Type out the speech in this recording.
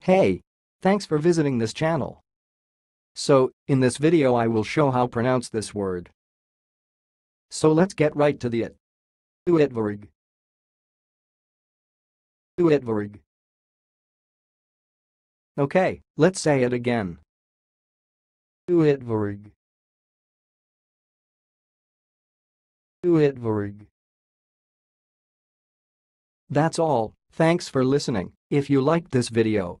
Hey! Thanks for visiting this channel. So, in this video I will show how pronounce this word. So let's get right to the it. Uitvoerig. Uitvoerig. Okay, let's say it again. Uitvoerig. Uitvoerig. That's all, thanks for listening. If you liked this video,